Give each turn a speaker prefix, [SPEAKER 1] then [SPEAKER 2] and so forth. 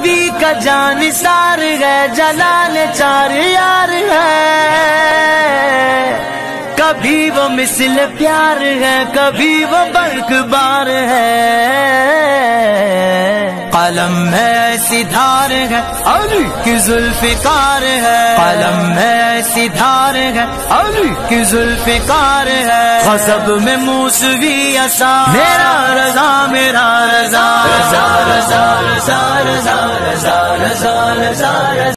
[SPEAKER 1] नबी का जान सार है, जलाल चार यार है। कभी वो मिसल प्यार है, कभी वो बर्क बार है। कलम में ऐसी धार है, अली की जुल्फिकार है। कलम में ऐसी धार है, अली की जुल्फिकार है। गजब में मूसवी असा मेरा रजा zara zara zara zara zara